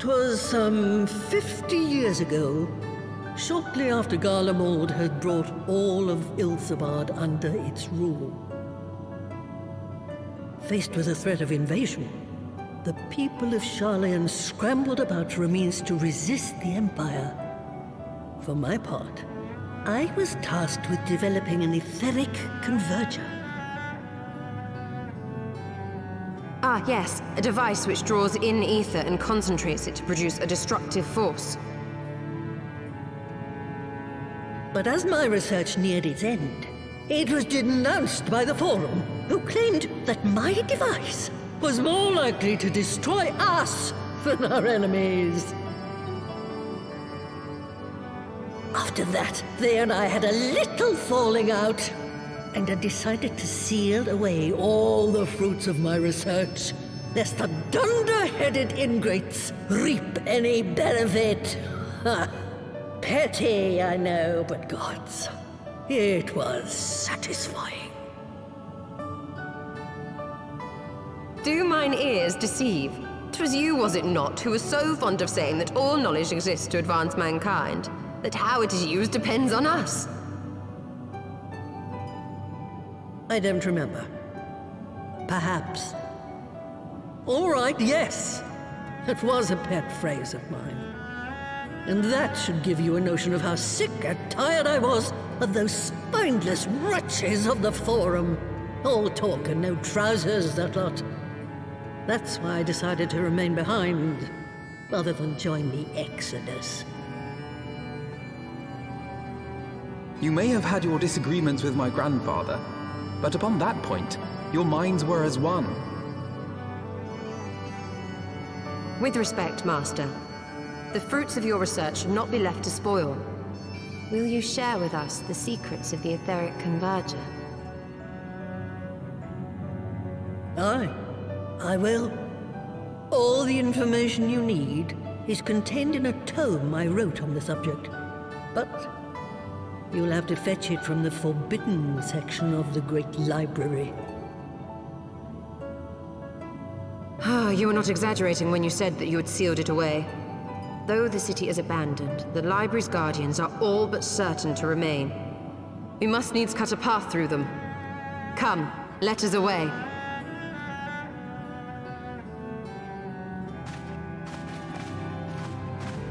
'Twas some um, 50 years ago, shortly after Garlemald had brought all of Ilsabard under its rule. Faced with a threat of invasion, the people of Sharlayan scrambled about for a means to resist the Empire. For my part, I was tasked with developing an aetheric converger. Ah, yes. A device which draws in aether and concentrates it to produce a destructive force. But as my research neared its end, it was denounced by the Forum, who claimed that my device was more likely to destroy us than our enemies. After that, they and I had a little falling out, and I decided to seal away all the fruits of my research, lest the dunder-headed ingrates reap any benefit. Ha! Petty, I know, but gods, it was satisfying. Do mine ears deceive? 'Twas you, was it not, who was so fond of saying that all knowledge exists to advance mankind? That how it is used depends on us? I don't remember. Perhaps. All right, yes. It was a pet phrase of mine. And that should give you a notion of how sick and tired I was of those spineless wretches of the Forum. All talk and no trousers, that lot. That's why I decided to remain behind, rather than join the Exodus. You may have had your disagreements with my grandfather, but upon that point, your minds were as one. With respect, Master, the fruits of your research should not be left to spoil. Will you share with us the secrets of the aetheric converger? Aye, I will. All the information you need is contained in a tome I wrote on the subject. But you'll have to fetch it from the forbidden section of the Great Library. Ah, you were not exaggerating when you said that you had sealed it away. Though the city is abandoned, the library's guardians are all but certain to remain. We must needs cut a path through them. Come, let us away.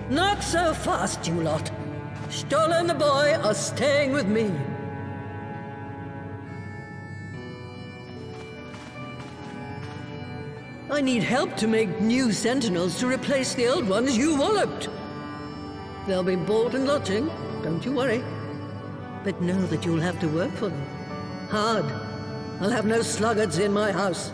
Not so fast, you lot. Y'shtola and the boy are staying with me. I need help to make new sentinels to replace the old ones you walloped. They'll be board and lodging, don't you worry. But know that you'll have to work for them. Hard. I'll have no sluggards in my house.